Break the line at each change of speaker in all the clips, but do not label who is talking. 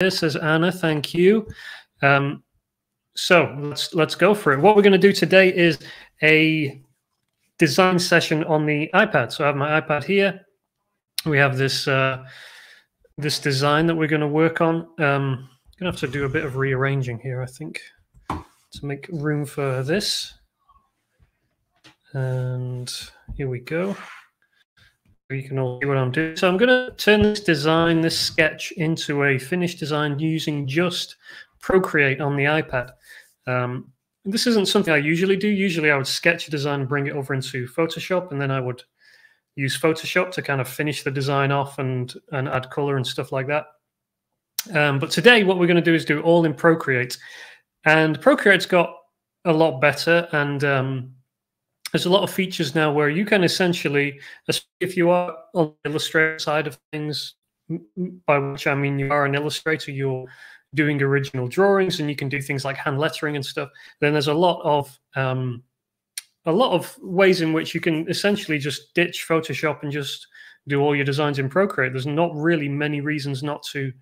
here, says Anna. Thank you. Um, so let's let's go for it. What we're going to do today is a design session on the iPad. So I have my iPad here. We have this uh, this design that we're going to work on. Um, I'm going to have to do a bit of rearranging here, I think, to make room for this. And here we go. You can all see what I'm doing. So I'm going to turn this design, this sketch, into a finished design using just Procreate on the iPad. Um, this isn't something I usually do. Usually I would sketch a design and bring it over into Photoshop, and then I would use Photoshop to kind of finish the design off and, and add color and stuff like that. Um, but today what we're going to do is do all in Procreate. And Procreate's got a lot better and um, there's a lot of features now where you can essentially, if you are on the Illustrator side of things, by which I mean you are an illustrator, you're doing original drawings and you can do things like hand lettering and stuff, then there's a lot of um, a lot of ways in which you can essentially just ditch Photoshop and just do all your designs in Procreate. There's not really many reasons not to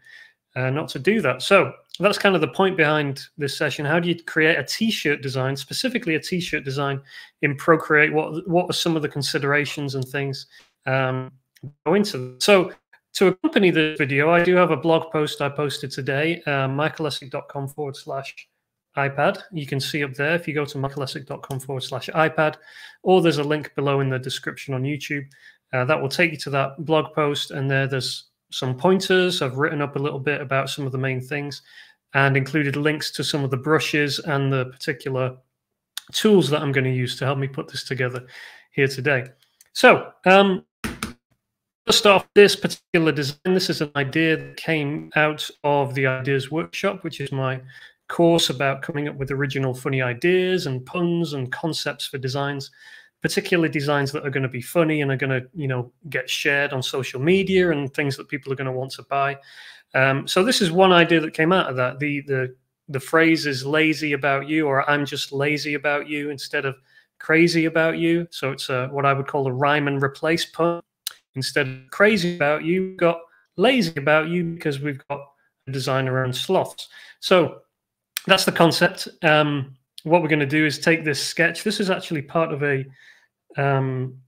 uh, not to do that. So that's kind of the point behind this session. How do you create a T-shirt design, specifically a T-shirt design in Procreate? What what are some of the considerations and things um, go into? So to accompany this video, I do have a blog post I posted today, uh, michaelessek.com forward slash iPad. You can see up there if you go to michaelessek.com forward slash iPad, or there's a link below in the description on YouTube. Uh, that will take you to that blog post, and there there's some pointers. I've written up a little bit about some of the main things and included links to some of the brushes and the particular tools that I'm going to use to help me put this together here today. So, um, First off, this particular design, this is an idea that came out of the Ideas Workshop, which is my course about coming up with original funny ideas and puns and concepts for designs, particularly designs that are going to be funny and are going to, you know, get shared on social media and things that people are going to want to buy. Um, so this is one idea that came out of that. The the the phrase is lazy about you or I'm just lazy about you instead of crazy about you. So it's a, what I would call a rhyme and replace pun. Instead of crazy about you, we've got lazy about you because we've got a design around sloths. So that's the concept. Um, what we're going to do is take this sketch. This is actually part of a um,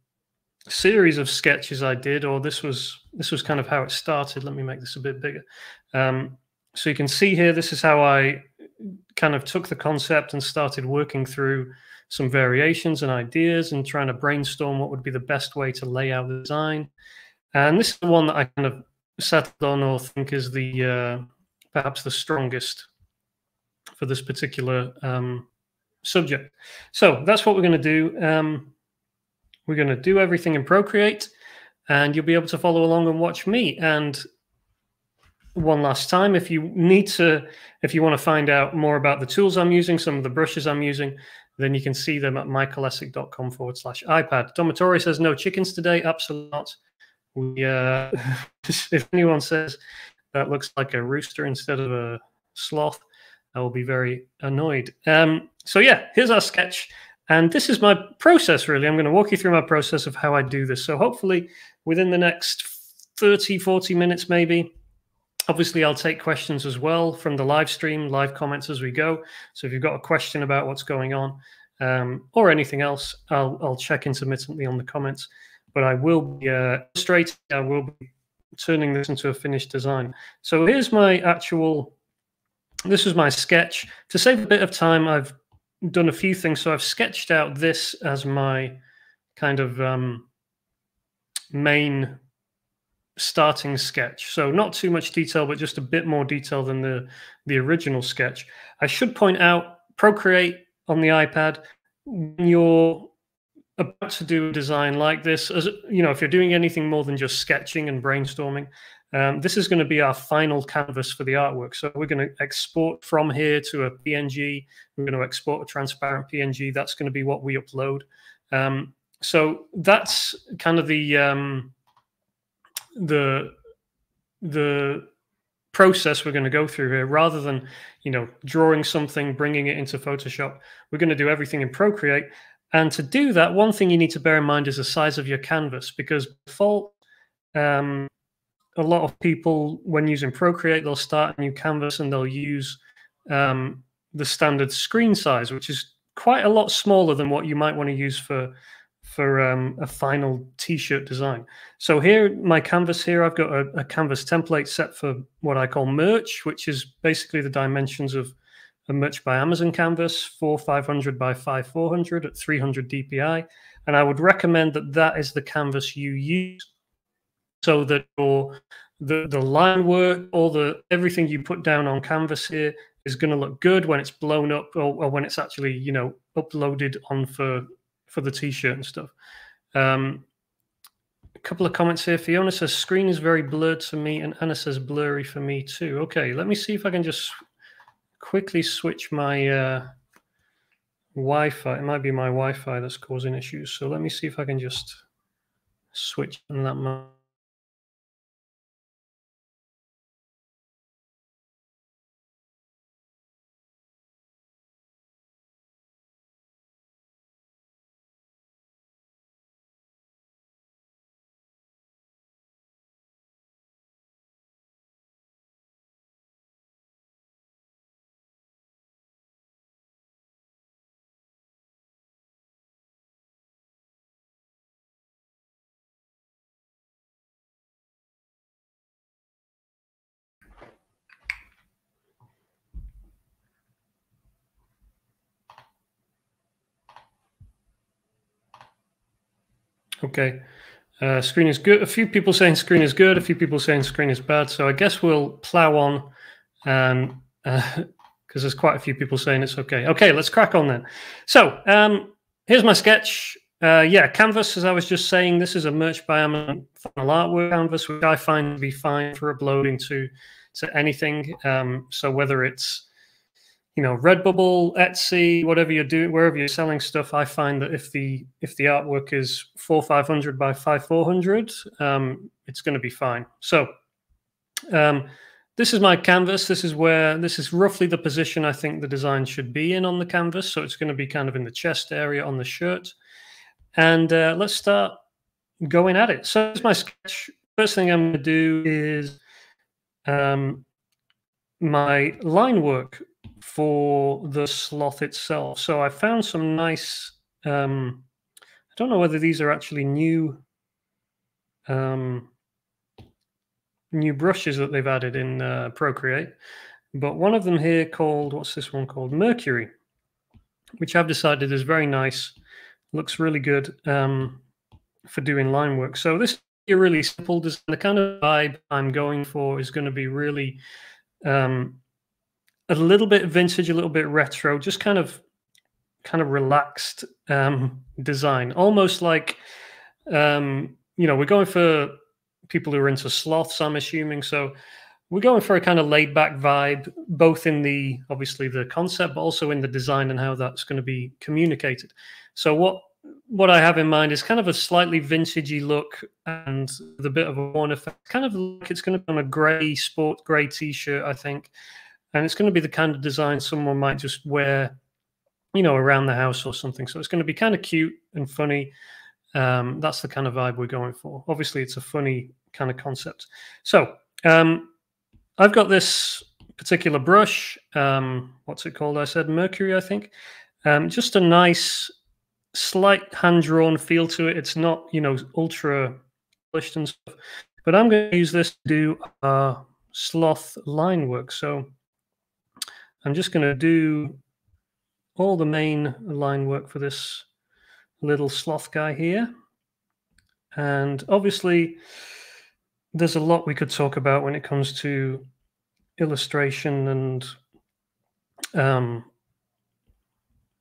series of sketches I did, or this was this was kind of how it started. Let me make this a bit bigger. Um, so you can see here, this is how I kind of took the concept and started working through some variations and ideas and trying to brainstorm what would be the best way to lay out the design. And this is the one that I kind of settled on or think is the uh, perhaps the strongest for this particular um, subject. So that's what we're going to do. Um, we're going to do everything in Procreate, and you'll be able to follow along and watch me. And one last time, if you need to, if you want to find out more about the tools I'm using, some of the brushes I'm using, then you can see them at michaelessek.com forward slash iPad. Domatori says, no chickens today. Absolutely not. We, uh, if anyone says that looks like a rooster instead of a sloth, I will be very annoyed. Um, so yeah, here's our sketch. And this is my process, really. I'm going to walk you through my process of how I do this. So hopefully within the next 30, 40 minutes, maybe, Obviously, I'll take questions as well from the live stream, live comments as we go. So if you've got a question about what's going on um, or anything else, I'll, I'll check intermittently on the comments. But I will be uh, straight. I will be turning this into a finished design. So here's my actual. This is my sketch. To save a bit of time, I've done a few things. So I've sketched out this as my kind of um, main starting sketch. So not too much detail, but just a bit more detail than the, the original sketch. I should point out Procreate on the iPad, when you're about to do a design like this, as you know, if you're doing anything more than just sketching and brainstorming, um, this is going to be our final canvas for the artwork. So we're going to export from here to a PNG. We're going to export a transparent PNG. That's going to be what we upload. Um, so that's kind of the um, the the process we're going to go through here rather than you know drawing something bringing it into photoshop we're going to do everything in procreate and to do that one thing you need to bear in mind is the size of your canvas because default um, a lot of people, when using Procreate, they'll start a new canvas and they'll use um, the standard screen size, which is quite a lot smaller than what you might want to use for for um, a final t-shirt design. So here, my canvas here, I've got a, a, canvas template set for what I call merch, which is basically the dimensions of a merch by Amazon canvas, 4 500 by 5 400 at 300 DPI. And I would recommend that that is the canvas you use so that your the, the line work, all the everything you put down on canvas here is going to look good when it's blown up or, or, when it's actually, you know, uploaded on for for the t-shirt and stuff. Um, a couple of comments here. Fiona says screen is very blurred to me, and Anna says blurry for me too. Okay, let me see if I can just quickly switch my uh, Wi-Fi. It might be my Wi-Fi that's causing issues. So let me see if I can just switch on that. Okay. Uh, screen is good. A few people saying screen is good. A few people saying screen is bad. So I guess we'll plow on, because uh, there's quite a few people saying it's okay. Okay, let's crack on then. So um, here's my sketch. Uh, yeah, canvas. As I was just saying, this is a merch by Amazon final artwork canvas, which I find to be fine for uploading to to anything. Um, so whether it's you know redbubble etsy whatever you're doing wherever you're selling stuff i find that if the if the artwork is four 500 by five 400 um, it's going to be fine. So um, this is my canvas. This is where this is roughly the position i think the design should be in on the canvas. So it's going to be kind of in the chest area on the shirt. And uh, let's start going at it. So my sketch. First thing i'm going to do is um, my line work for the sloth itself. So I found some nice. Um, I don't know whether these are actually new. Um, new brushes that they've added in uh, Procreate, but one of them here called what's this one called Mercury, which I've decided is very nice. Looks really good um, for doing line work. So this is a really simple design. The kind of vibe I'm going for is going to be really um, a little bit vintage, a little bit retro, just kind of kind of relaxed um, design, almost like um, you know we're going for people who are into sloths. I'm assuming so. We're going for a kind of laid back vibe, both in the obviously the concept, but also in the design and how that's going to be communicated. So what what I have in mind is kind of a slightly vintagey look and the bit of a worn effect, kind of like it's going to be on a grey sport grey t-shirt, I think and it's going to be the kind of design someone might just wear you know around the house or something. So it's going to be kind of cute and funny. Um, that's the kind of vibe we're going for. Obviously it's a funny kind of concept. So um, i've got this particular brush um, what's it called? I said mercury i think. Um, just a nice slight hand drawn feel to it. It's not you know ultra polished and stuff. But i'm going to use this to do uh, sloth line work. So I'm just going to do all the main line work for this little sloth guy here. And obviously, there's a lot we could talk about when it comes to illustration and, um,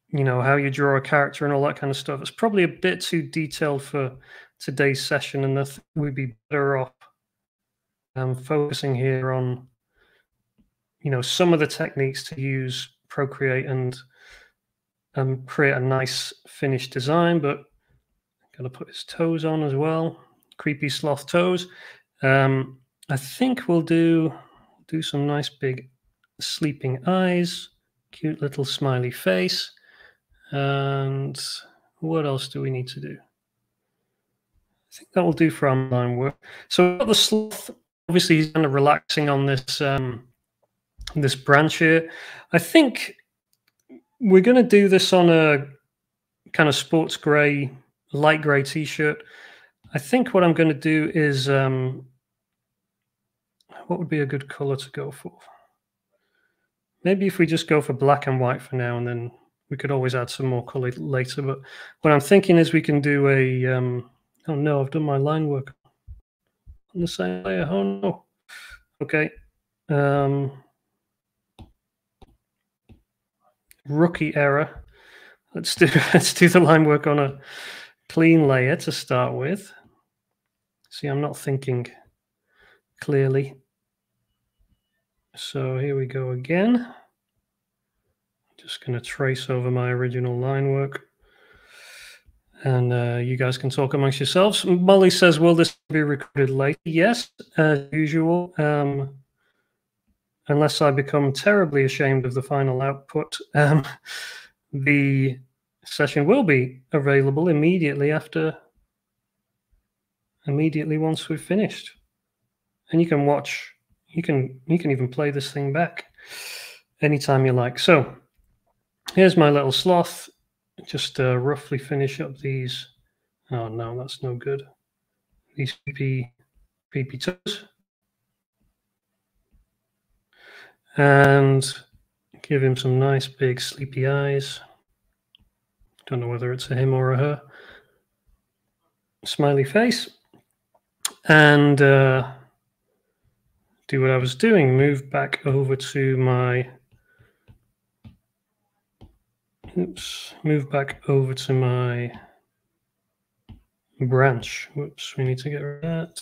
you know, how you draw a character and all that kind of stuff. It's probably a bit too detailed for today's session, and we'd be better off um, focusing here on you know some of the techniques to use Procreate and um, create a nice finished design. But I'm gonna put his toes on as well. Creepy sloth toes. Um, I think we'll do do some nice big sleeping eyes, cute little smiley face, and what else do we need to do? I think that will do for online work. So the sloth obviously he's kind of relaxing on this um, this branch here. I think we're going to do this on a kind of sports gray, light gray t-shirt. I think what I'm going to do is, um, what would be a good color to go for? Maybe if we just go for black and white for now, and then we could always add some more color later. But what I'm thinking is we can do a, um, oh no, I've done my line work on the same layer. Oh no. Okay. Um, rookie error. Let's do let's do the line work on a clean layer to start with. See, I'm not thinking clearly. So here we go again. Just going to trace over my original line work. And uh, you guys can talk amongst yourselves. Molly says, will this be recorded later? Yes, as usual. Um, unless I become terribly ashamed of the final output, um, the session will be available immediately after, immediately once we've finished. And you can watch, you can, you can even play this thing back anytime you like. So here's my little sloth. Just uh, roughly finish up these. Oh no, that's no good. These PP, PP toes. And give him some nice big sleepy eyes. Don't know whether it's a him or a her. Smiley face. And uh, do what I was doing, move back over to my, oops, move back over to my branch. Whoops, we need to get rid of that.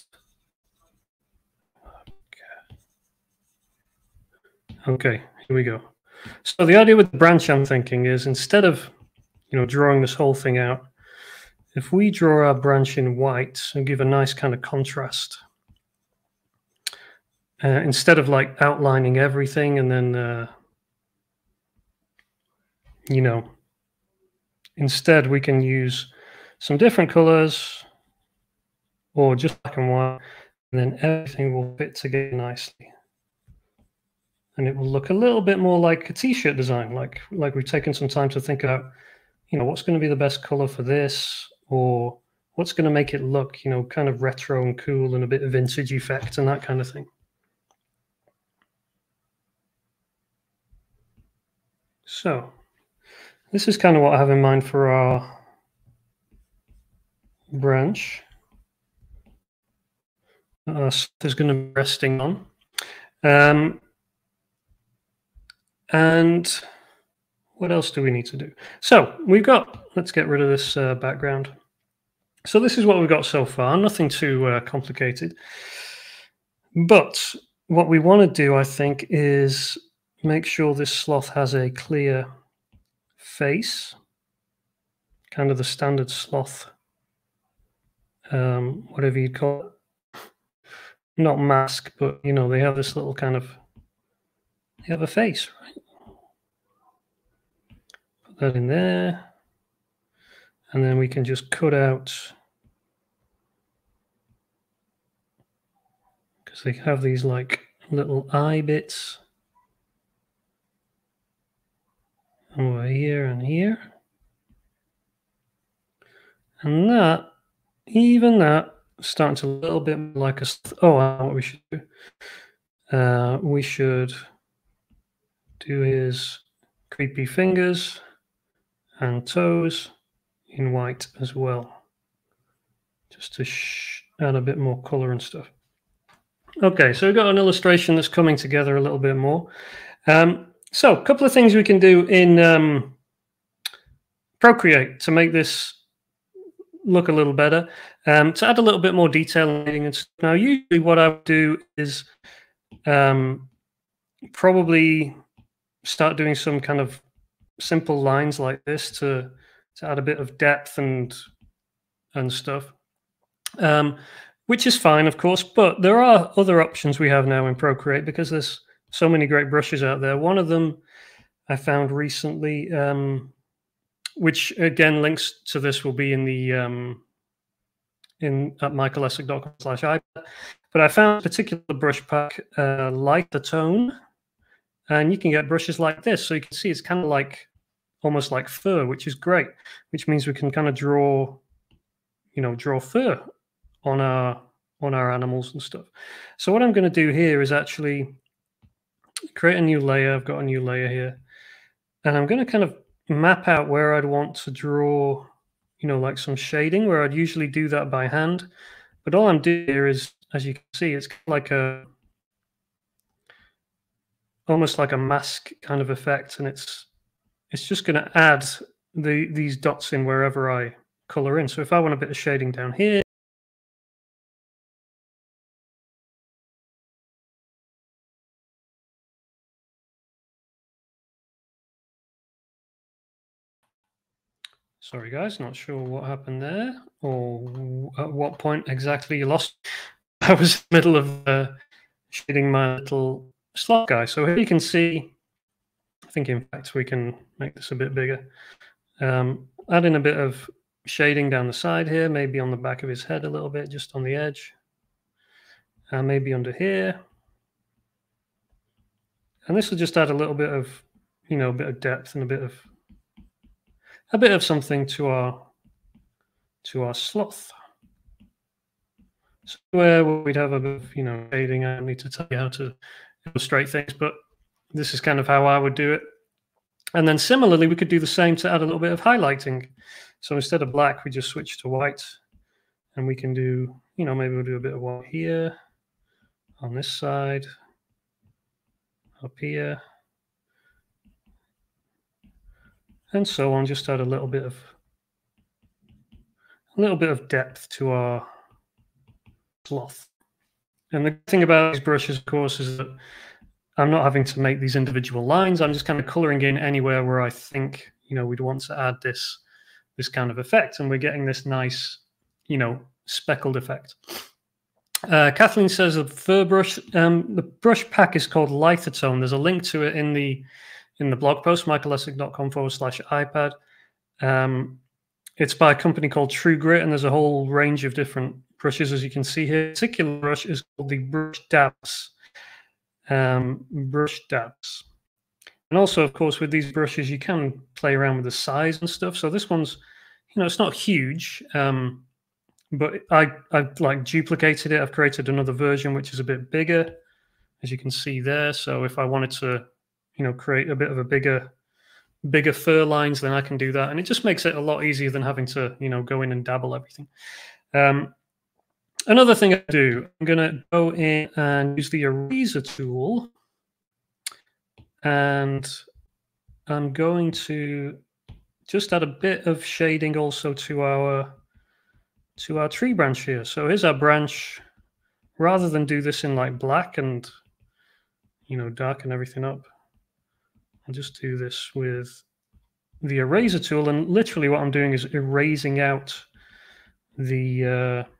Okay, here we go. So the idea with the branch I'm thinking is instead of, you know, drawing this whole thing out, if we draw our branch in white and give a nice kind of contrast, uh, instead of like outlining everything and then, uh, you know, instead we can use some different colors or just black and white, and then everything will fit together nicely and it will look a little bit more like a t-shirt design like like we've taken some time to think about you know what's going to be the best color for this or what's going to make it look you know kind of retro and cool and a bit of vintage effect and that kind of thing. So this is kind of what i have in mind for our branch uh, there's going to be resting on. Um, and what else do we need to do? So we've got, let's get rid of this uh, background. So this is what we've got so far, nothing too uh, complicated. But what we want to do, I think, is make sure this sloth has a clear face, kind of the standard sloth, um, whatever you'd call it. Not mask, but, you know, they have this little kind of you have a face, right? That in there. And then we can just cut out, because they have these like little eye bits over here and here. And that, even that, starting to a little bit like a, oh, what we should do. Uh, we should do his creepy fingers and toes in white as well, just to add a bit more color and stuff. Okay, so we've got an illustration that's coming together a little bit more. Um, so a couple of things we can do in um, Procreate to make this look a little better. Um, to add a little bit more detail. Now, usually what I do is um, probably start doing some kind of simple lines like this to to add a bit of depth and and stuff um, which is fine of course but there are other options we have now in procreate because there's so many great brushes out there. One of them i found recently um, which again links to this will be in the um, in at michaelessek.com slash ipad But I found a particular brush pack, uh, lighter tone, and you can get brushes like this. So you can see it's kind of like almost like fur, which is great, which means we can kind of draw, you know, draw fur on our on our animals and stuff. So what I'm going to do here is actually create a new layer. I've got a new layer here, and I'm going to kind of map out where I'd want to draw, you know, like some shading where I'd usually do that by hand. But all I'm doing here is, as you can see, it's like a almost like a mask kind of effect, and it's it's just going to add the these dots in wherever I color in. So if I want a bit of shading down here, Sorry, guys, not sure what happened there or at what point exactly you lost. I was in the middle of uh, shading my little slot guy. So here you can see, I think in fact we can make this a bit bigger. Um, add in a bit of shading down the side here, maybe on the back of his head a little bit, just on the edge. And uh, maybe under here. And this will just add a little bit of, you know, a bit of depth and a bit of a bit of something to our to our sloth. So where we'd have a bit of, you know, shading, I need to tell you how to illustrate things, but this is kind of how I would do it. And then similarly, we could do the same to add a little bit of highlighting. So instead of black, we just switch to white and we can do, you know, maybe we'll do a bit of white here on this side, up here, and so on. Just add a little bit of a little bit of depth to our cloth. And the thing about these brushes, of course, is that I'm not having to make these individual lines. I'm just kind of coloring in anywhere where I think, you know, we'd want to add this, this kind of effect. And we're getting this nice, you know, speckled effect. Uh, Kathleen says the fur brush, um, the brush pack is called Lithertone. There's a link to it in the in the blog post, michaelessek.com forward slash iPad. Um, it's by a company called True Grit, and there's a whole range of different brushes, as you can see here. particular brush is called the Brush Dabs. Um, brush Dabs. And also, of course, with these brushes, you can play around with the size and stuff. So this one's, you know, it's not huge, um, but I, I've like duplicated it. I've created another version, which is a bit bigger, as you can see there. So if I wanted to you know create a bit of a bigger bigger fur lines then i can do that and it just makes it a lot easier than having to you know go in and dabble everything um, another thing i do i'm going to go in and use the eraser tool. And i'm going to just add a bit of shading also to our to our tree branch here. So here's our branch. Rather than do this in like black and you know darken everything up I'll just do this with the eraser tool. And literally what I'm doing is erasing out the uh,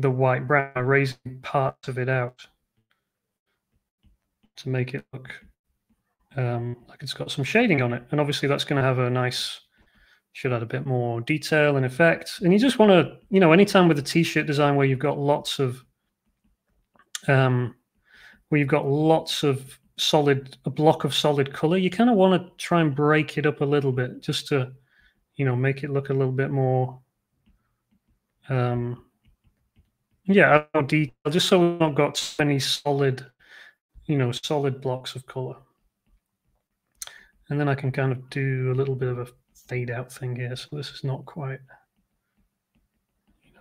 the white brown, erasing parts of it out to make it look um, like it's got some shading on it. And obviously that's going to have a nice, should add a bit more detail and effect. And you just want to, you know, anytime with a t-shirt design where you've got lots of, um, where you've got lots of solid a block of solid color you kind of want to try and break it up a little bit just to you know make it look a little bit more um yeah more detail just so we've not got so many solid you know solid blocks of color and then i can kind of do a little bit of a fade out thing here so this is not quite you know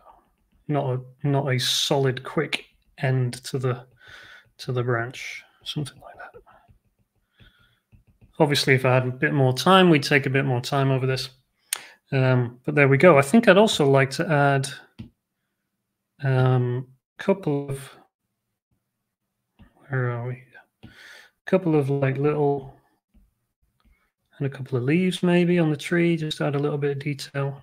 not a not a solid quick end to the to the branch something like that. obviously, if I had a bit more time, we'd take a bit more time over this. Um, but there we go. I think I'd also like to add um, couple of where are we? A couple of like little and a couple of leaves maybe on the tree. Just add a little bit of detail.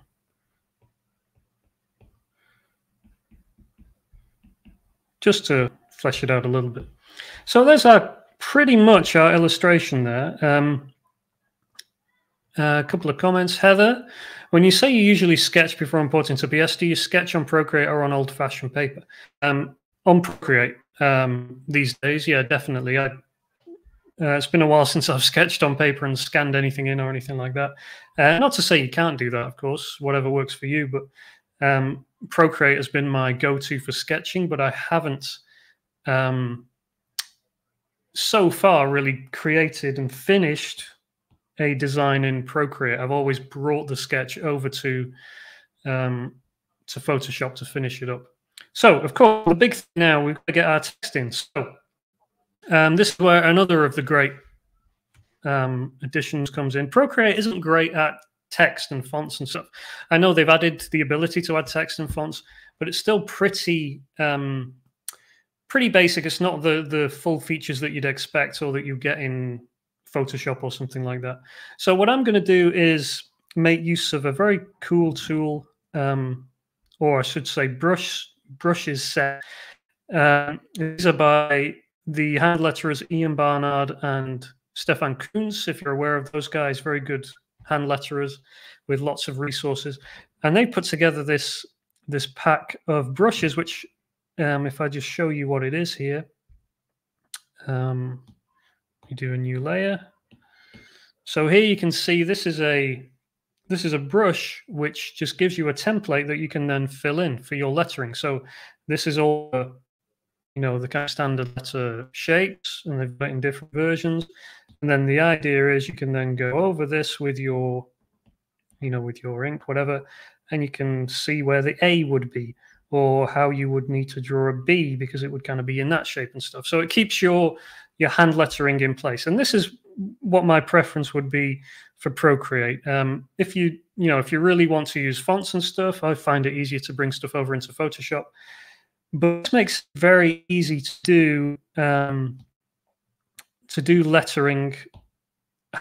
Just to flesh it out a little bit. So there's our pretty much our illustration there. Um, a couple of comments. Heather, when you say you usually sketch before importing to PS, do you sketch on Procreate or on old-fashioned paper? Um, on Procreate um, these days. Yeah, definitely. I uh, it's been a while since I've sketched on paper and scanned anything in or anything like that. Uh, not to say you can't do that, of course, whatever works for you, but um, Procreate has been my go-to for sketching, but I haven't um, so far really created and finished a design in Procreate. I've always brought the sketch over to um, to Photoshop to finish it up. So, of course, the big thing now we've got to get our text in. So, um, this is where another of the great um, additions comes in. Procreate isn't great at text and fonts and stuff. I know they've added the ability to add text and fonts, but it's still pretty um, pretty basic. It's not the the full features that you'd expect or that you get in Photoshop or something like that. So what I'm going to do is make use of a very cool tool, um, or I should say, brush brushes set. Uh, these are by the hand letterers Ian Barnard and Stefan Kunz. If you're aware of those guys, very good hand letterers with lots of resources, and they put together this this pack of brushes, which, um, if I just show you what it is here, um, you do a new layer. So here you can see this is a this is a brush which just gives you a template that you can then fill in for your lettering. So this is all you know the kind of standard letter shapes, and they've got in different versions. And then the idea is you can then go over this with your you know with your ink, whatever, and you can see where the A would be or how you would need to draw a B because it would kind of be in that shape and stuff. So it keeps your your hand lettering in place. And this is what my preference would be for Procreate. Um, if you you know if you really want to use fonts and stuff, I find it easier to bring stuff over into Photoshop. But this makes it very easy to do um, to do lettering,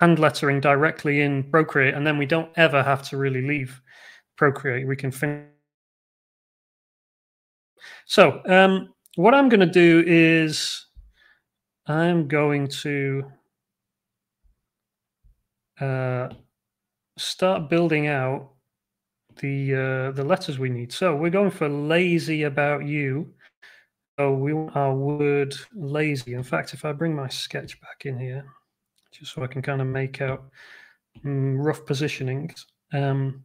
hand lettering directly in Procreate, and then we don't ever have to really leave Procreate. We can finish. So um, what I'm going to do is I'm going to uh, start building out the uh, the letters we need. So we're going for lazy about you. So we want our word lazy. In fact, if I bring my sketch back in here, just so I can kind of make out mm, rough positionings. Um,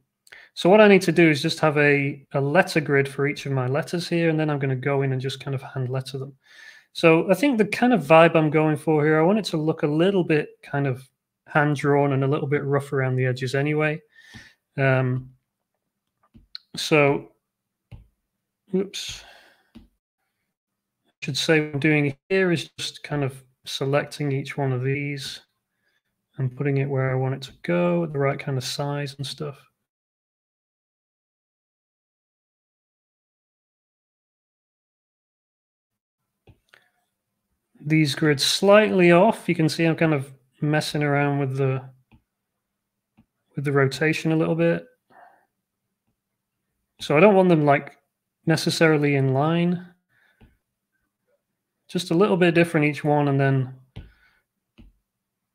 so what I need to do is just have a, a letter grid for each of my letters here, and then I'm going to go in and just kind of hand letter them. So I think the kind of vibe I'm going for here, I want it to look a little bit kind of hand drawn and a little bit rough around the edges anyway. Um, so, oops. I should say what I'm doing here is just kind of selecting each one of these and putting it where I want it to go, the right kind of size and stuff. These grids slightly off. You can see I'm kind of messing around with the with the rotation a little bit. So I don't want them like necessarily in line. Just a little bit different each one and then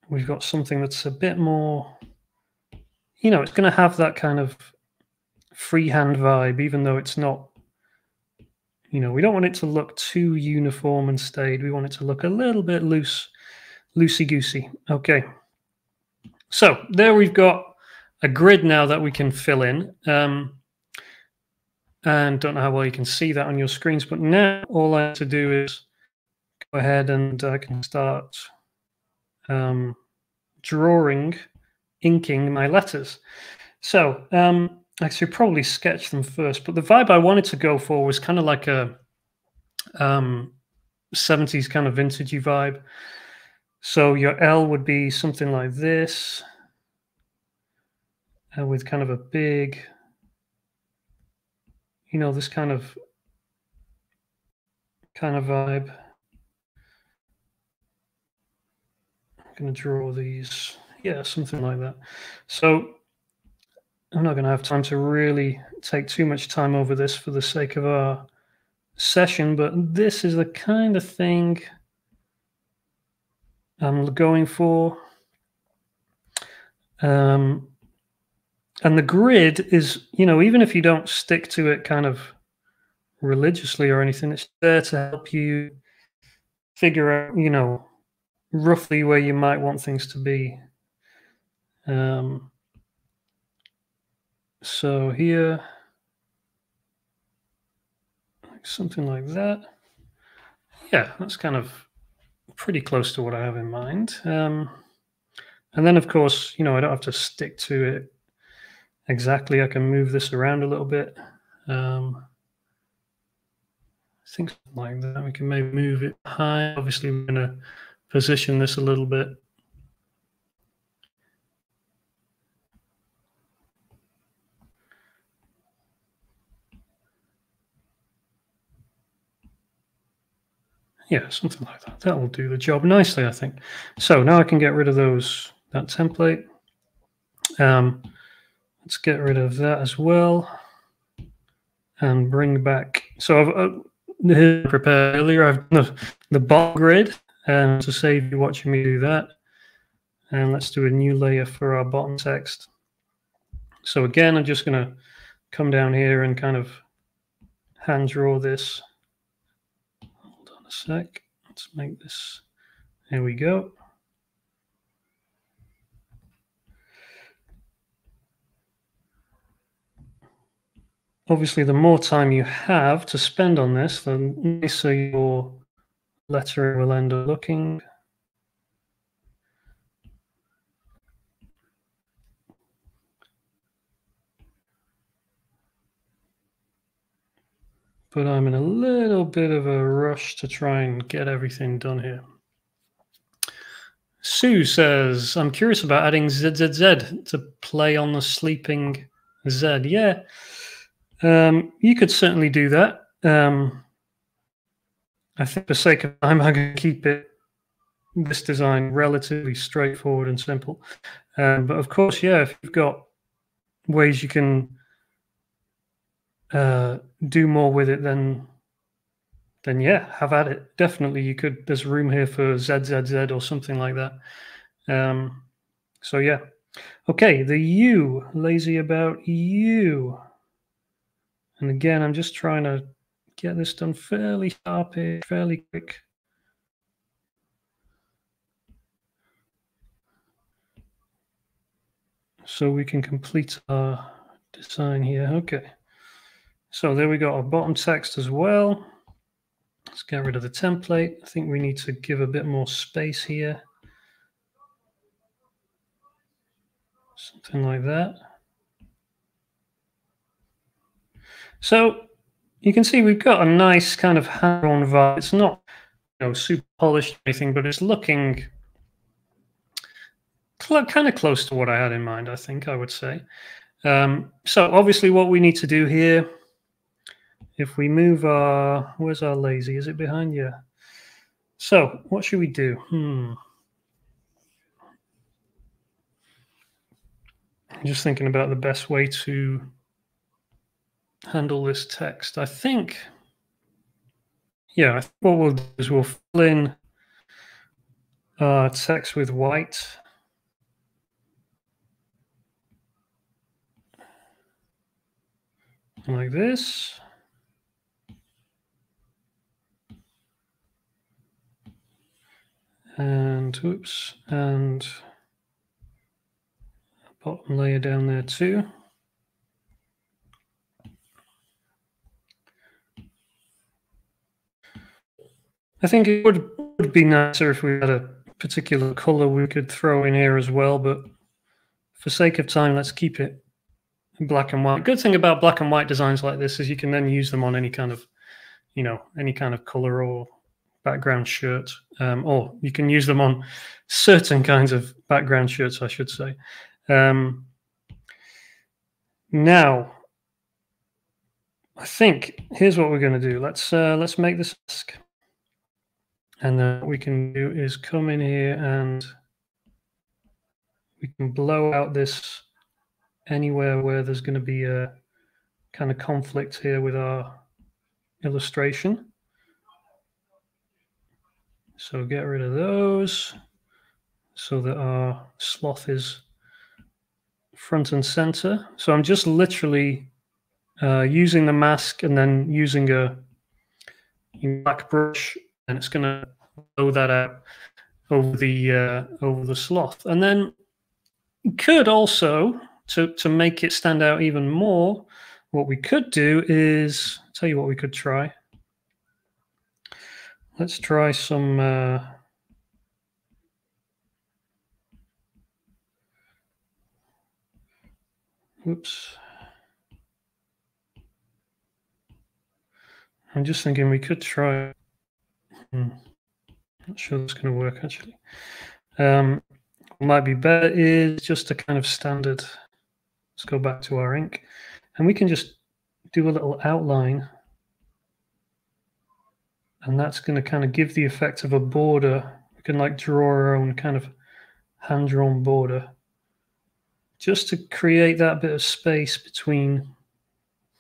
we've got something that's a bit more you know, it's going to have that kind of freehand vibe even though it's not you know, we don't want it to look too uniform and staid. We want it to look a little bit loose loosey goosey. Okay. So there we've got a grid now that we can fill in. Um, and don't know how well you can see that on your screens, but now all I have to do is go ahead and I can start um, drawing, inking my letters. So um, actually probably sketch them first, but the vibe I wanted to go for was kind of like a um, 70s kind of vintagey vibe. So your L would be something like this, uh, with kind of a big, you know, this kind of kind of vibe. I'm going to draw these, yeah, something like that. So I'm not going to have time to really take too much time over this for the sake of our session, but this is the kind of thing I'm going for. Um, and the grid is, you know, even if you don't stick to it kind of religiously or anything. It's there to help you figure out, you know, roughly where you might want things to be. Um, so here, something like that. Yeah, that's kind of pretty close to what I have in mind. Um, and then, of course, you know, I don't have to stick to it exactly. I can move this around a little bit. Um, I think like that. We can maybe move it high. Obviously, we're going to position this a little bit. Yeah, something like that. That will do the job nicely, I think. So now I can get rid of those that template. Um, let's get rid of that as well and bring back. So I've uh, prepared earlier. I've done the, the bar grid um, to save you watching me do that. And let's do a new layer for our bottom text. So again, I'm just going to come down here and kind of hand draw this sec. Let's make this. There we go. Obviously, the more time you have to spend on this, the nicer your lettering will end up looking. But I'm in a little bit of a rush to try and get everything done here. Sue says, I'm curious about adding ZZZ to play on the sleeping Z. Yeah, um, you could certainly do that. Um, I think for sake of time, I'm going to keep it this design relatively straightforward and simple. Um, but of course, yeah, if you've got ways you can uh, do more with it, then then yeah, have at it. Definitely, you could. There's room here for ZZZ or something like that. Um, so yeah, okay. The U lazy about you, and again, I'm just trying to get this done fairly sharp fairly quick. So we can complete our design here. Okay. So there we got our bottom text as well. Let's get rid of the template. I think we need to give a bit more space here. Something like that. So you can see we've got a nice kind of hand-drawn vibe. It's not you know, super polished or anything, but it's looking kind of close to what I had in mind, I think I would say. Um, so obviously what we need to do here if we move our, where's our lazy? Is it behind? you? So what should we do? Hmm. I'm just thinking about the best way to handle this text. I think, yeah, I think what we'll do is we'll fill in our text with white. Like this. And oops, and bottom layer down there too. I think it would, would be nicer if we had a particular color we could throw in here as well, but for sake of time, let's keep it black and white. Good thing about black and white designs like this is you can then use them on any kind of, you know, any kind of color or background shirt, um, or you can use them on certain kinds of background shirts, I should say. Um, now, I think here's what we're going to do. Let's uh, let's make this mask, and then what we can do is come in here and we can blow out this anywhere where there's going to be a kind of conflict here with our illustration. So get rid of those so that our sloth is front and center. So I'm just literally uh, using the mask and then using a black brush, and it's going to blow that out over the uh, over the sloth. And then could also to to make it stand out even more. What we could do is tell you what we could try. Let's try some. Uh, oops. I'm just thinking we could try. Hmm. Not sure that's going to work actually. Um, might be better is just a kind of standard. Let's go back to our ink, and we can just do a little outline, and that's going to kind of give the effect of a border. We can like draw our own kind of hand-drawn border, just to create that bit of space between.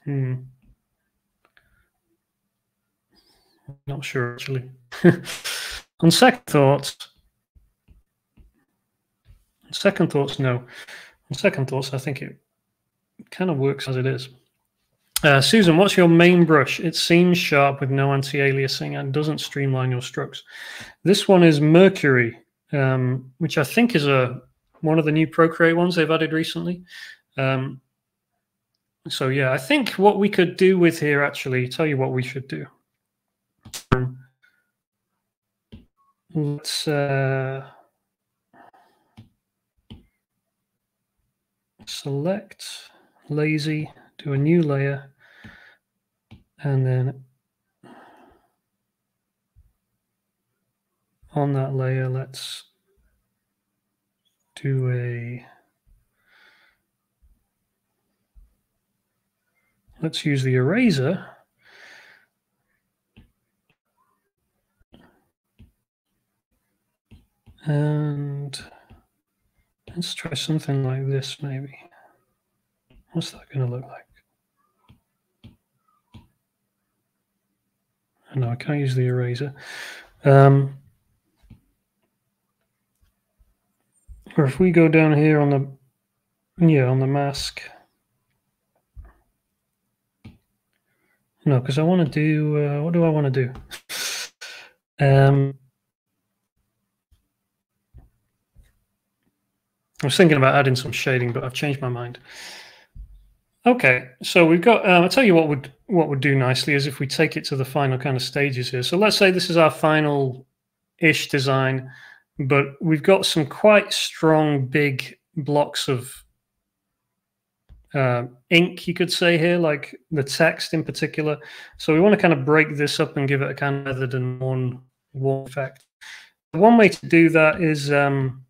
Hmm. Not sure actually. On second thoughts, second thoughts, no. On second thoughts, I think it kind of works as it is. Uh, Susan, what's your main brush? It seems sharp with no anti-aliasing and doesn't streamline your strokes. This one is Mercury, um, which I think is a one of the new Procreate ones they've added recently. Um, so yeah, I think what we could do with here actually, tell you what we should do. Let's uh, select lazy, do a new layer, and then on that layer, let's do a, let's use the eraser And let's try something like this, maybe. What's that going to look like? No, I can't use the eraser. Um, or if we go down here on the, yeah, on the mask. No, because I want to do, uh, what do I want to do? Um, I was thinking about adding some shading, but I've changed my mind. Okay, so we've got. Um, I'll tell you what would what would do nicely is if we take it to the final kind of stages here. So let's say this is our final ish design, but we've got some quite strong big blocks of uh, ink, you could say here, like the text in particular. So we want to kind of break this up and give it a kind of other than one one effect. One way to do that is um,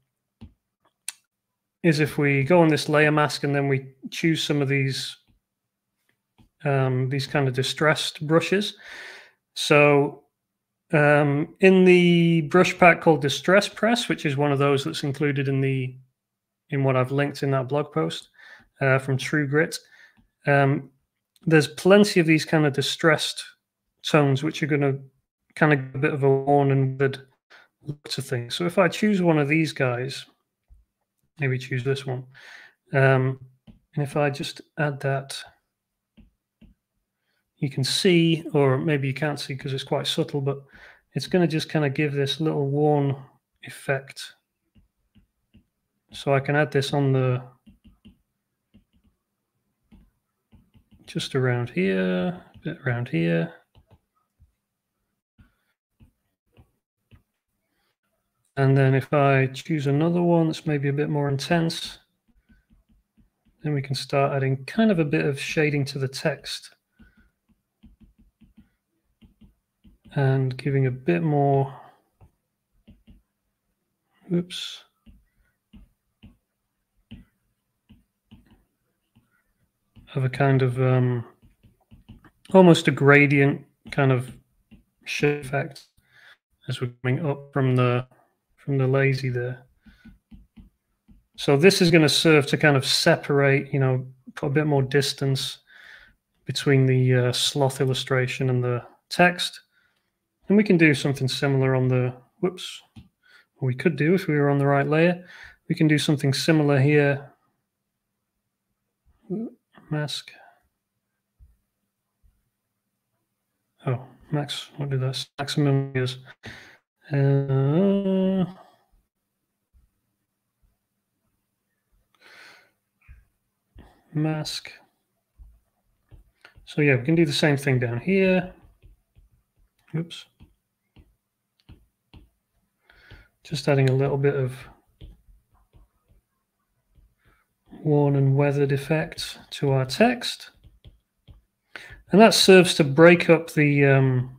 is if we go on this layer mask and then we choose some of these um, these kind of distressed brushes. So um, in the brush pack called Distress Press, which is one of those that's included in the in what I've linked in that blog post uh, from True Grit, um, there's plenty of these kind of distressed tones which are going to kind of a bit of a worn and good look to things. So if I choose one of these guys, maybe choose this one. Um, and if I just add that, you can see, or maybe you can't see because it's quite subtle, but it's going to just kind of give this little worn effect. So I can add this on the, just around here, a bit around here. And then if I choose another one that's maybe a bit more intense, then we can start adding kind of a bit of shading to the text. And giving a bit more, oops, of a kind of um, almost a gradient kind of shade effect as we're coming up from the from the lazy there. So this is going to serve to kind of separate, you know, put a bit more distance between the uh, sloth illustration and the text. And we can do something similar on the, whoops, we could do if we were on the right layer. We can do something similar here. Mask. Oh, max. What did that? Maximum is. Uh, mask. So yeah, we can do the same thing down here. Oops. Just adding a little bit of worn and weathered effect to our text. And that serves to break up the, um,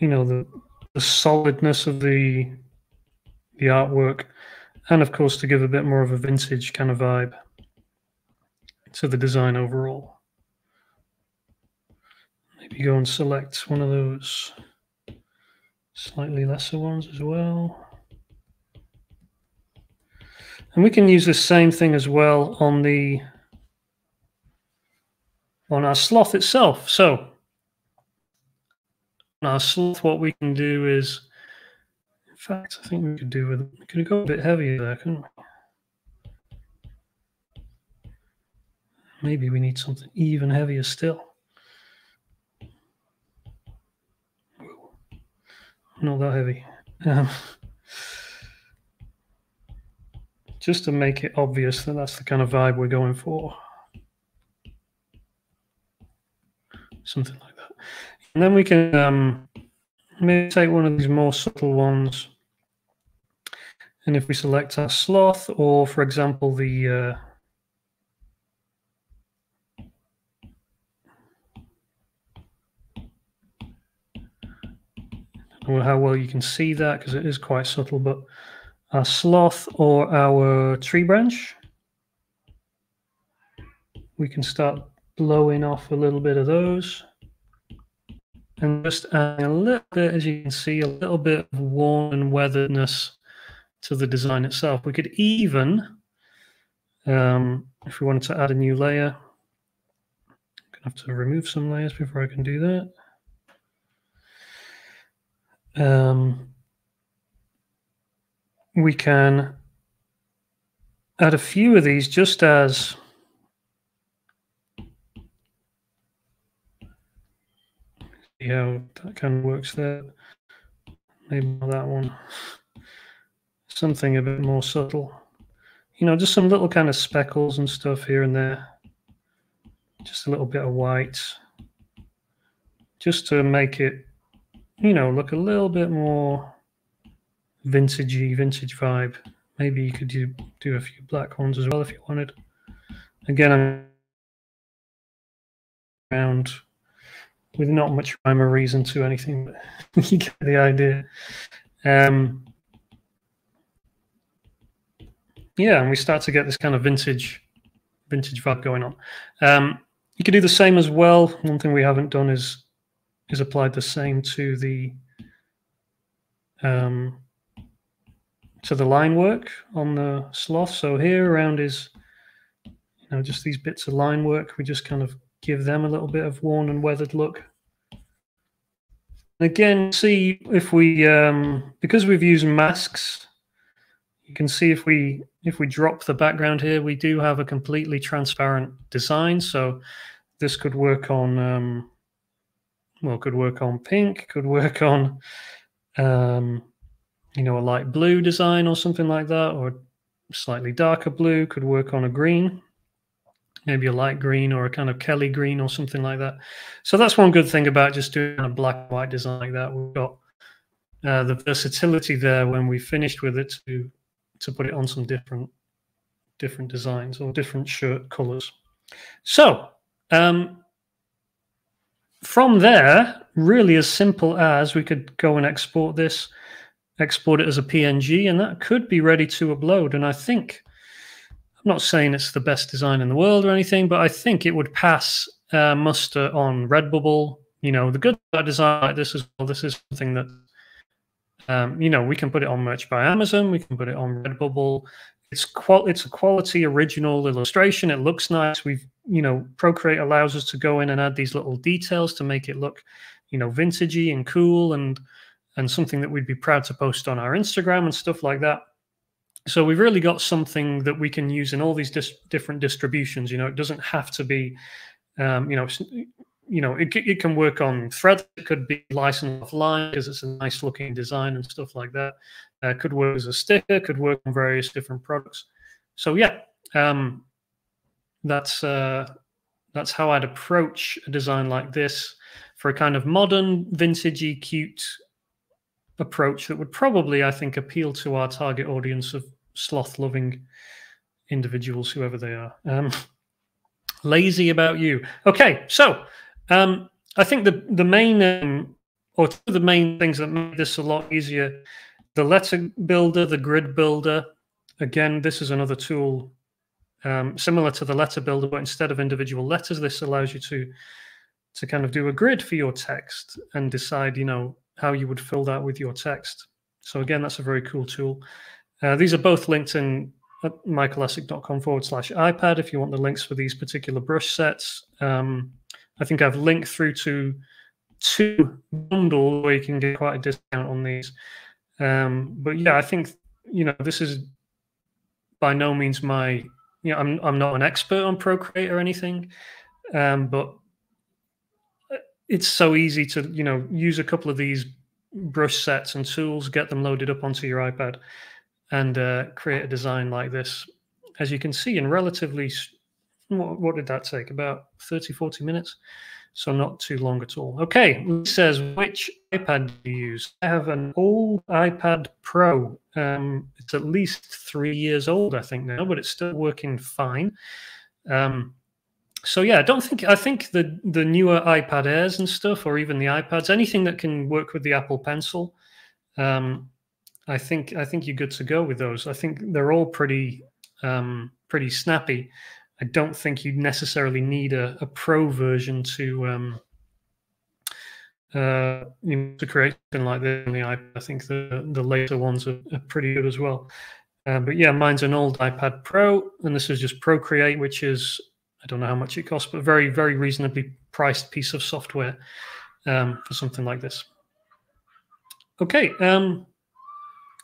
you know, the, the solidness of the, the artwork. And of course, to give a bit more of a vintage kind of vibe to the design overall. Maybe go and select one of those slightly lesser ones as well. And we can use the same thing as well on the on our sloth itself. So our sloth, what we can do is, in fact, I think we could do with, we could go a bit heavier there, couldn't we? Maybe we need something even heavier still. Not that heavy. Um, just to make it obvious that that's the kind of vibe we're going for. Something like that. And then we can um, maybe take one of these more subtle ones. And if we select our sloth, or for example, the uh, how well you can see that because it is quite subtle, but our sloth or our tree branch, we can start blowing off a little bit of those. And just adding a little bit, as you can see, a little bit of worn and weatheredness to the design itself. We could even, um, if we wanted to add a new layer, I'm going to have to remove some layers before I can do that. Um, we can add a few of these just as how that kind of works there. Maybe that one. Something a bit more subtle. You know, just some little kind of speckles and stuff here and there. Just a little bit of white. Just to make it you know, look a little bit more vintagey, vintage vibe. Maybe you could do, do a few black ones as well if you wanted. Again, I'm around with not much rhyme or reason to anything, but you get the idea. Um, yeah, and we start to get this kind of vintage, vintage vibe going on. Um, you could do the same as well. One thing we haven't done is is applied the same to the um, to the line work on the sloth. So here around is, you know, just these bits of line work. We just kind of give them a little bit of worn and weathered look. Again, see if we, um, because we've used masks, you can see if we if we drop the background here, we do have a completely transparent design. So this could work on um, well, could work on pink, could work on, um, you know, a light blue design or something like that, or slightly darker blue, could work on a green, maybe a light green or a kind of Kelly green or something like that. So that's one good thing about just doing a black white design like that. We've got uh, the versatility there when we finished with it to to put it on some different different designs or different shirt colors. So um, from there, really as simple as we could go and export this, export it as a PNG, and that could be ready to upload. And I think, I'm not saying it's the best design in the world or anything, but I think it would pass uh, muster on Redbubble. You know, the good design like this as well, this is something that, um, you know, we can put it on Merch by Amazon, we can put it on Redbubble. It's qual it's a quality original illustration. It looks nice. We've you know Procreate allows us to go in and add these little details to make it look you know vintagey and cool and and something that we'd be proud to post on our Instagram and stuff like that. So we've really got something that we can use in all these dis different distributions. You know, it doesn't have to be, um, you know, you know, it, it can work on threads. It could be licensed offline because it's a nice looking design and stuff like that. Uh, could work as a sticker. Could work on various different products. So yeah, um, that's uh, that's how I'd approach a design like this for a kind of modern, vintagey, cute approach that would probably, I think, appeal to our target audience of sloth-loving individuals, whoever they are. Um, lazy about you. Okay, so um, I think the the main um, or two of the main things that made this a lot easier: the letter builder, the grid builder. Again, this is another tool um, similar to the letter builder, but instead of individual letters, this allows you to to kind of do a grid for your text and decide, you know, how you would fill that with your text. So again, that's a very cool tool. Uh, these are both linked in at michaelessek.com forward slash iPad if you want the links for these particular brush sets. Um, I think I've linked through to two bundles where you can get quite a discount on these. Um, but yeah, I think you know this is by no means my you know I'm I'm not an expert on Procreate or anything, um, but it's so easy to you know use a couple of these brush sets and tools, get them loaded up onto your iPad, and uh, create a design like this. As you can see, in relatively what, what did that take? About 30, 40 minutes. So not too long at all. Okay, says, which iPad do you use? I have an old iPad Pro. Um, it's at least three years old, I think now, but it's still working fine. Um, so yeah, I don't think I think the the newer iPad Airs and stuff, or even the iPads, anything that can work with the Apple Pencil, um, I think I think you're good to go with those. I think they're all pretty um, pretty snappy. I don't think you necessarily need a, a pro version to um, uh, you know, to create something like this on the iPad. I think the the later ones are, are pretty good as well. Uh, but yeah, mine's an old iPad Pro, and this is just Procreate, which is I don't know how much it costs, but a very very reasonably priced piece of software um, for something like this. Okay, um,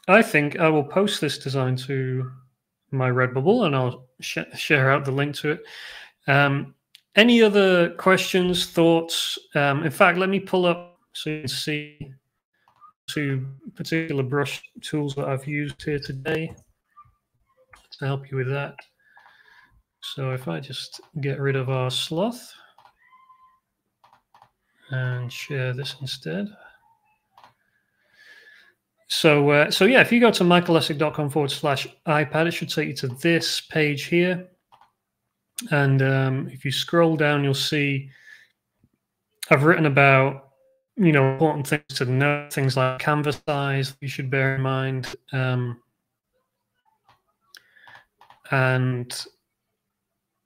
I think I will post this design to my Redbubble, and I'll sh share out the link to it. Um, any other questions, thoughts? Um, in fact, let me pull up so you can see two particular brush tools that I've used here today to help you with that. So if I just get rid of our sloth and share this instead. So, uh, so yeah, if you go to michaelessek.com forward slash iPad, it should take you to this page here. And um, if you scroll down, you'll see I've written about, you know, important things to know, things like canvas size you should bear in mind. Um, and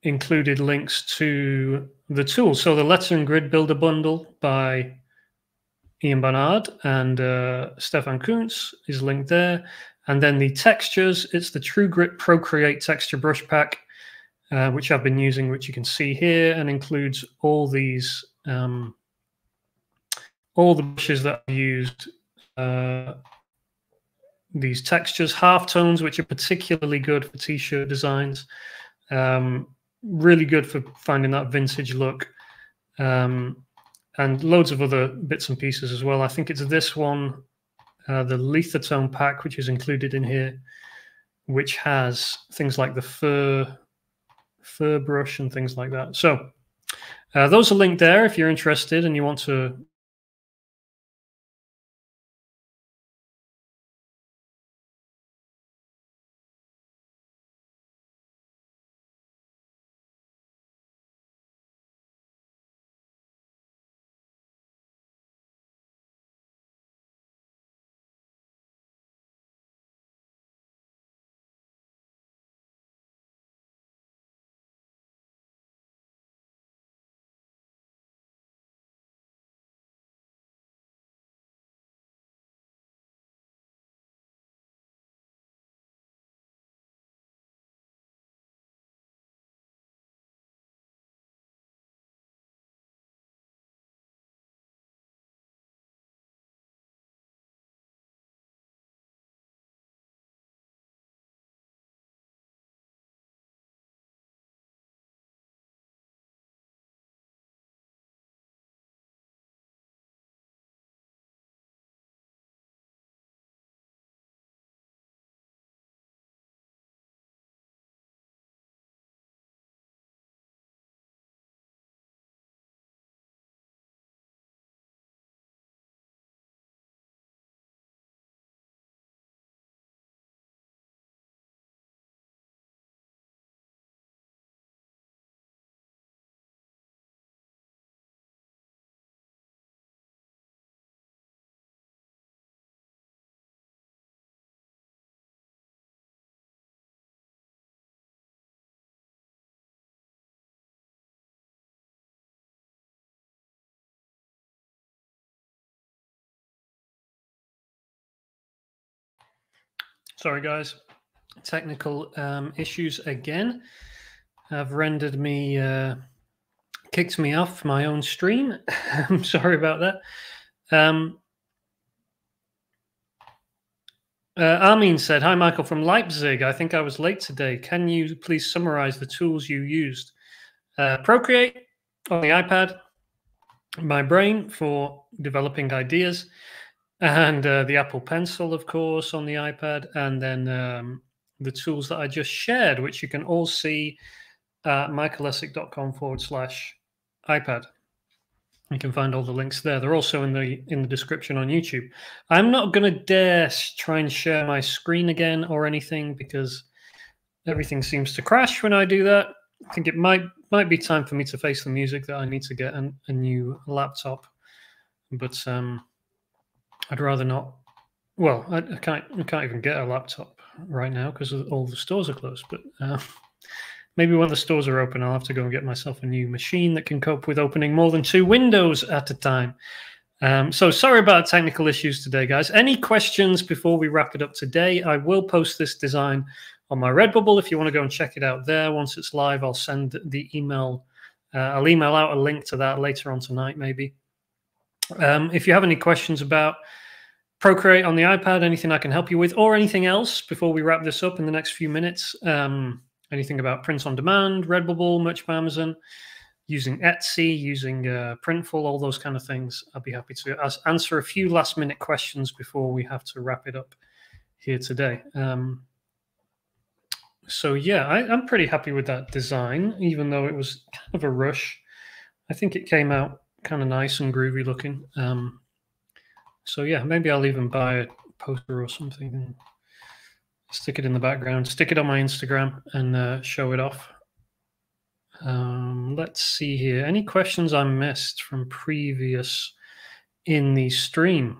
included links to the tools. So the Letter and Grid Builder bundle by Ian Barnard and uh, Stefan Kunz is linked there. And then the textures, it's the True Grit Procreate texture brush pack, uh, which I've been using, which you can see here, and includes all these, um, all the brushes that I've used, uh, these textures, half tones, which are particularly good for t-shirt designs, um, really good for finding that vintage look. Um, and loads of other bits and pieces as well. I think it's this one, uh, the Lethertone pack, which is included in here, which has things like the fur fur brush and things like that. So uh, those are linked there if you're interested and you want to Sorry, guys. Technical um, issues again have rendered me, uh, kicked me off my own stream. I'm sorry about that. Um, uh, Armin said, Hi, Michael from Leipzig. I think I was late today. Can you please summarize the tools you used? Uh, Procreate on the iPad, my brain for developing ideas, and uh, the Apple Pencil, of course, on the iPad, and then um, the tools that I just shared, which you can all see at michaelessek.com forward slash iPad. You can find all the links there. They're also in the in the description on YouTube. I'm not going to dare try and share my screen again or anything because everything seems to crash when I do that. I think it might might be time for me to face the music that I need to get an, a new laptop, but um, I'd rather not. Well, I, I, can't. I can't even get a laptop right now because all the stores are closed. But uh, maybe when the stores are open, I'll have to go and get myself a new machine that can cope with opening more than two windows at a time. Um, so sorry about technical issues today, guys. Any questions before we wrap it up today? I will post this design on my Redbubble if you want to go and check it out there. Once it's live, I'll send the email. Uh, I'll email out a link to that later on tonight, maybe. Um, if you have any questions about Procreate on the iPad, anything I can help you with, or anything else before we wrap this up in the next few minutes, um, anything about print on demand, Redbubble, Merch by Amazon, using Etsy, using uh, Printful, all those kind of things, I'll be happy to answer a few last minute questions before we have to wrap it up here today. Um, so yeah, I, am pretty happy with that design, even though it was kind of a rush. I think it came out kind of nice and groovy looking. Um, so yeah, maybe I'll even buy a poster or something and stick it in the background, stick it on my Instagram and uh, show it off. Um, let's see here. Any questions I missed from previous in the stream?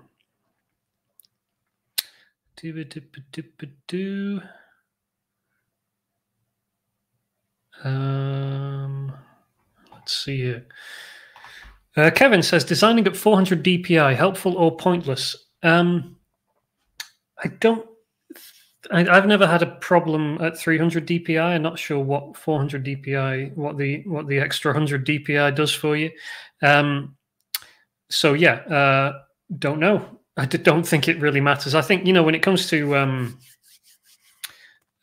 Um, let's see here. Uh, Kevin says designing at 400 DPI helpful or pointless? Um, I don't. I, have never had a problem at 300 DPI. I'm not sure what 400 DPI, what the what the extra 100 DPI does for you. Um, so yeah, uh, don't know. I don't think it really matters. I think you know when it comes to um,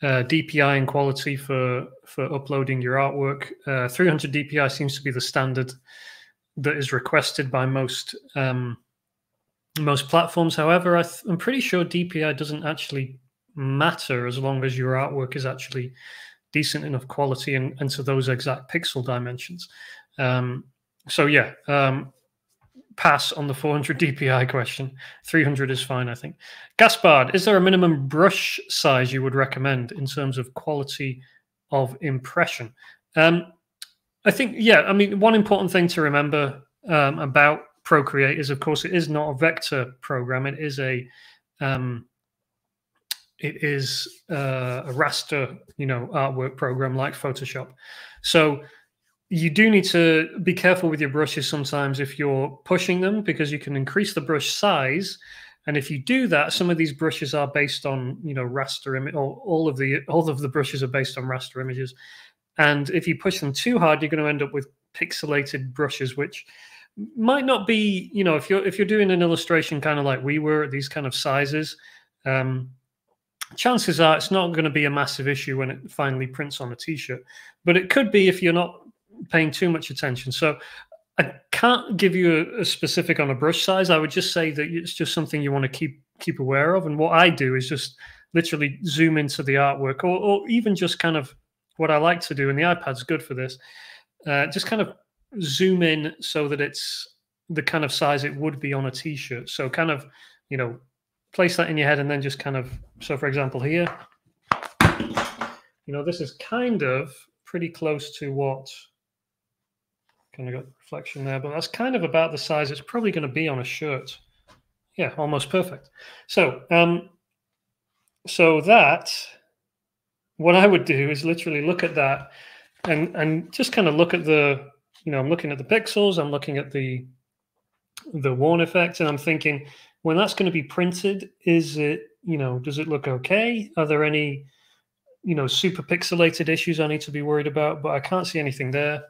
uh, DPI and quality for for uploading your artwork. Uh, 300 DPI seems to be the standard that is requested by most um, most platforms. However, I am pretty sure DPI doesn't actually matter as long as your artwork is actually decent enough quality and, and to those exact pixel dimensions. Um, so yeah, um, pass on the 400 DPI question. 300 is fine, I think. Gaspard, is there a minimum brush size you would recommend in terms of quality of impression? Um, I think, yeah, I mean, one important thing to remember um, about Procreate is, of course, it is not a vector program. It is a um, it is uh, a raster, you know, artwork program like Photoshop. So you do need to be careful with your brushes sometimes if you're pushing them because you can increase the brush size and if you do that some of these brushes are based on you know raster image or all of the all of the brushes are based on raster images and if you push them too hard you're going to end up with pixelated brushes which might not be you know if you're if you're doing an illustration kind of like we were at these kind of sizes um chances are it's not going to be a massive issue when it finally prints on a t-shirt but it could be if you're not paying too much attention. So I can't give you a, a, specific on a brush size. I would just say that it's just something you want to keep keep aware of. And what I do is just literally zoom into the artwork, or, or even just kind of what I like to do. And the iPad's good for this. Uh, just kind of zoom in so that it's the kind of size it would be on a t-shirt. So kind of, you know, place that in your head and then just kind of. So for example, here, you know, this is kind of pretty close to what kind of got reflection there, but that's kind of about the size it's probably going to be on a shirt. Yeah, almost perfect. So, um, so that what I would do is literally look at that and and just kind of look at the you know I'm looking at the pixels, I'm looking at the the worn effect, and I'm thinking, when that's going to be printed, is it, you know, does it look okay? Are there any, you know, super pixelated issues I need to be worried about? But I can't see anything there.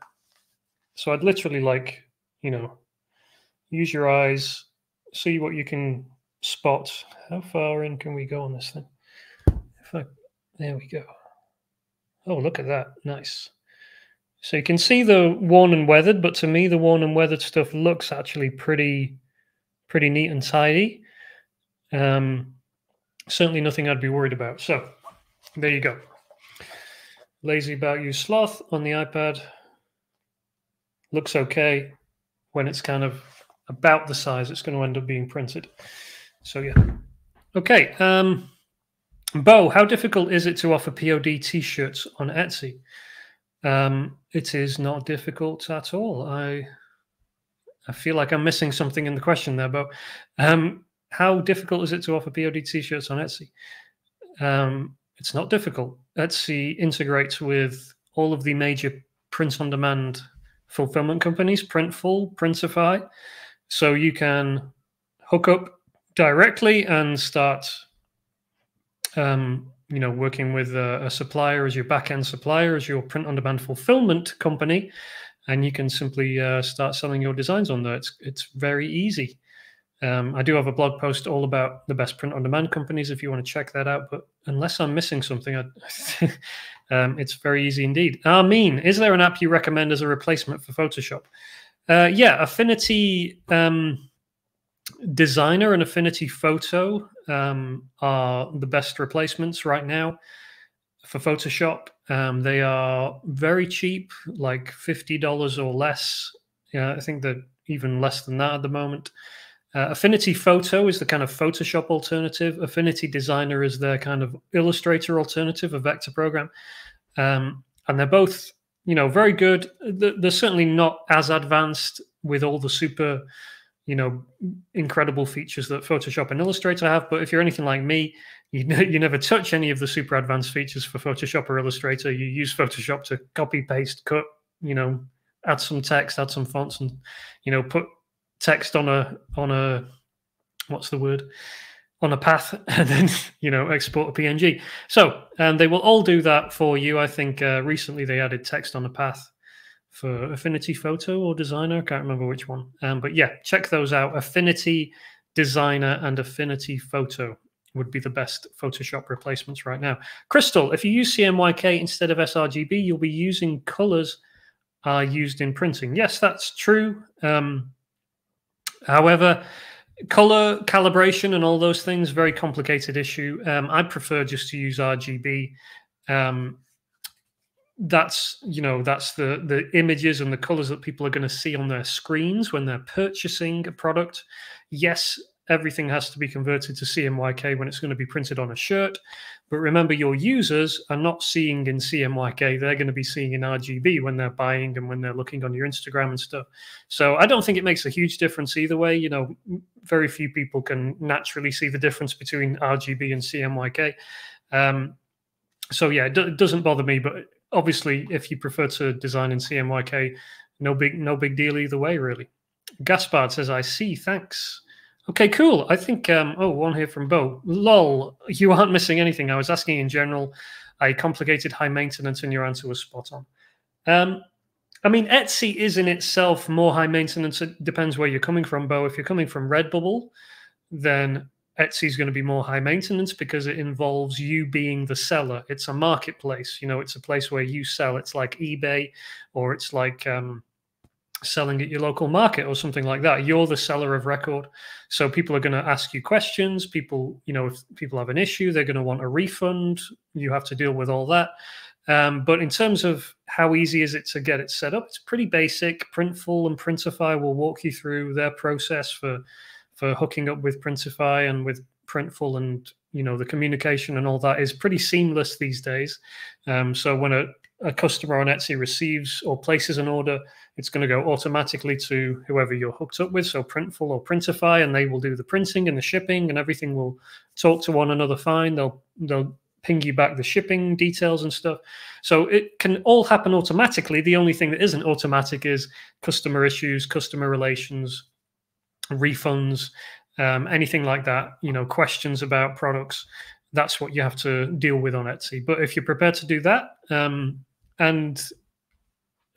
So I'd literally like, you know, use your eyes, see what you can spot. How far in can we go on this thing? If I, there we go. Oh, look at that. Nice. So you can see the worn and weathered, but to me, the worn and weathered stuff looks actually pretty, pretty neat and tidy. Um, certainly nothing I'd be worried about. So there you go. Lazy about you sloth on the iPad. Looks okay when it's kind of about the size it's going to end up being printed. So yeah. Okay. Um, Bo, how difficult is it to offer POD t-shirts on Etsy? Um, it is not difficult at all. I I feel like I'm missing something in the question there, Bo. Um, how difficult is it to offer POD t-shirts on Etsy? Um, it's not difficult. Etsy integrates with all of the major print-on-demand fulfillment companies, Printful, Printify, so you can hook up directly and start um, you know working with a, a, supplier as your back-end supplier as your print on demand fulfillment company and you can simply uh, start selling your designs on there. It's it's very easy. Um, i do have a blog post all about the best print on demand companies if you want to check that out but unless i'm missing something I, um, it's very easy indeed. Armin is there an app you recommend as a replacement for photoshop? Uh, yeah affinity um, Designer and Affinity Photo um, are the best replacements right now for Photoshop. Um, they are very cheap, like $50 or less. Yeah, I think they're even less than that at the moment. Uh, Affinity Photo is the kind of Photoshop alternative. Affinity Designer is their kind of Illustrator alternative, a vector program. Um, and they're both, you know, very good. They're, they're certainly not as advanced with all the super you know incredible features that Photoshop and Illustrator have. But if you're anything like me, you you never touch any of the super advanced features for Photoshop or Illustrator. You use Photoshop to copy, paste, cut, you know, add some text, add some fonts, and you know, put text on a on a what's the word on a path and then you know export a png so um, they will all do that for you i think uh, recently they added text on a path for Affinity Photo or Designer. I can't remember which one. Um, but yeah, check those out. Affinity Designer and Affinity Photo would be the best Photoshop replacements right now. Crystal, if you use CMYK instead of sRGB, you'll be using colors are used in printing. Yes, that's true. Um, however, color calibration and all those things, very complicated issue. Um, I prefer just to use RGB. Um, that's you know that's the the images and the colors that people are going to see on their screens when they're purchasing a product. Yes everything has to be converted to cmyk when it's going to be printed on a shirt but remember your users are not seeing in cmyk they're going to be seeing in rgb when they're buying and when they're looking on your instagram and stuff. So i don't think it makes a huge difference either way. You know very few people can naturally see the difference between rgb and cmyk um, so yeah, it, it doesn't bother me, but obviously, if you prefer to design in CMYK, no big no big deal either way, really. Gaspard says, "I see. Thanks." Okay, cool. I think um, oh, one here from Bo. Lol, you aren't missing anything. I was asking in general. I complicated high maintenance, and your answer was spot on. Um, I mean, Etsy is in itself more high maintenance. It depends where you're coming from, Bo. If you're coming from Redbubble, then Etsy is going to be more high maintenance because it involves you being the seller. It's a marketplace. You know, it's a place where you sell. It's like eBay or it's like um, selling at your local market or something like that. You're the seller of record. So people are going to ask you questions. People, you know, if people have an issue, they're going to want a refund. You have to deal with all that. Um, but in terms of how easy is it to get it set up, it's pretty basic. Printful and Printify will walk you through their process for for hooking up with Printify and with Printful and you know the communication and all that is pretty seamless these days. Um, so when a, a customer on Etsy receives or places an order, it's going to go automatically to whoever you're hooked up with, so Printful or Printify, and they will do the printing and the shipping, and everything will talk to one another fine. They'll they'll ping you back the shipping details and stuff. So it can all happen automatically. The only thing that isn't automatic is customer issues, customer relations, refunds, um, anything like that, you know, questions about products, that's what you have to deal with on Etsy. But if you're prepared to do that, um, and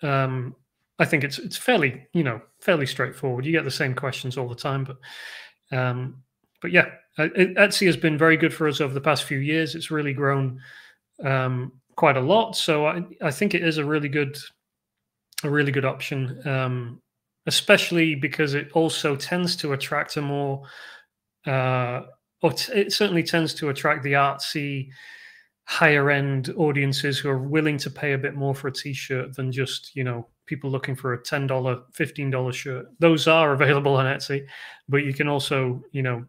um, I think it's it's fairly you know fairly straightforward. You get the same questions all the time, but um, but yeah, Etsy has been very good for us over the past few years. It's really grown um, quite a lot, so I, I think it is a really good a really good option, um, especially because it also tends to attract a more uh, or it certainly tends to attract the artsy higher end audiences who are willing to pay a bit more for a t-shirt than just you know people looking for a $10 $15 shirt. Those are available on etsy but you can also you know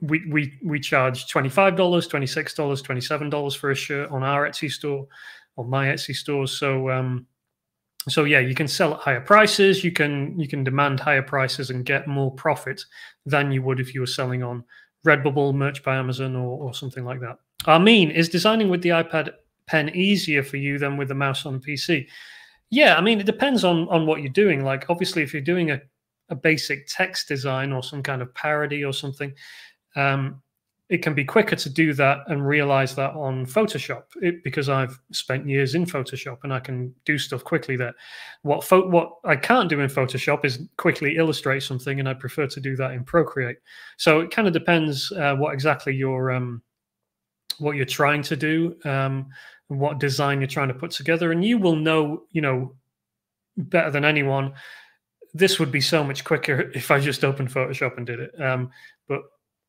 we we we charge $25 $26 $27 for a shirt on our etsy store or my etsy stores so um so yeah you can sell at higher prices you can you can demand higher prices and get more profit than you would if you were selling on redbubble merch by amazon or, or something like that Armin, is designing with the iPad pen easier for you than with the mouse on PC? Yeah, I mean, it depends on on what you're doing. Like, obviously, if you're doing a, a basic text design or some kind of parody or something, um, it can be quicker to do that and realize that on Photoshop it, because I've spent years in Photoshop and I can do stuff quickly there. What what I can't do in Photoshop is quickly illustrate something, and I prefer to do that in Procreate. So it kind of depends uh, what exactly your um, what you're trying to do, um, what design you're trying to put together, and you will know, you know, better than anyone. This would be so much quicker if I just opened Photoshop and did it. Um, but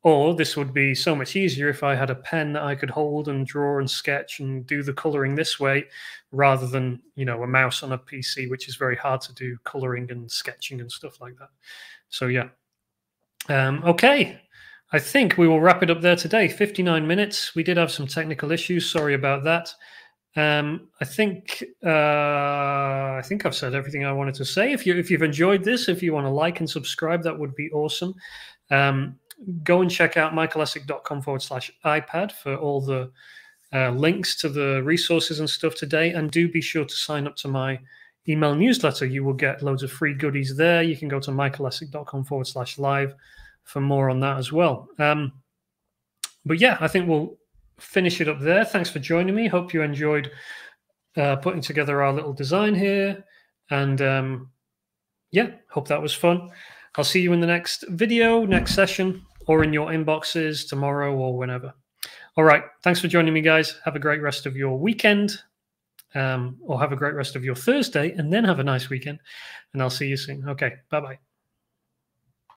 or this would be so much easier if I had a pen that I could hold and draw and sketch and do the coloring this way, rather than you know a mouse on a PC, which is very hard to do coloring and sketching and stuff like that. So yeah. Um, okay, I think we will wrap it up there today. 59 minutes. We did have some technical issues. Sorry about that. Um, I think uh, I think I've said everything I wanted to say. If you if you've enjoyed this, if you want to like and subscribe, that would be awesome. Um, go and check out michaelessek.com forward slash iPad for all the uh, links to the resources and stuff today. And do be sure to sign up to my email newsletter. You will get loads of free goodies there. You can go to michaelessek.com forward slash live for more on that as well. Um, but yeah, I think we'll finish it up there. Thanks for joining me. Hope you enjoyed uh, putting together our little design here. And um, yeah, hope that was fun. I'll see you in the next video, next session, or in your inboxes tomorrow or whenever. All right. Thanks for joining me, guys. Have a great rest of your weekend, um, or have a great rest of your Thursday, and then have a nice weekend. And I'll see you soon. Okay. Bye bye.